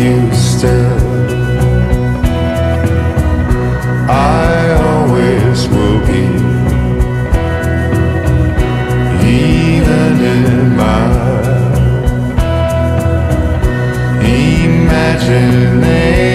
you still. I always will be, even in my imagination.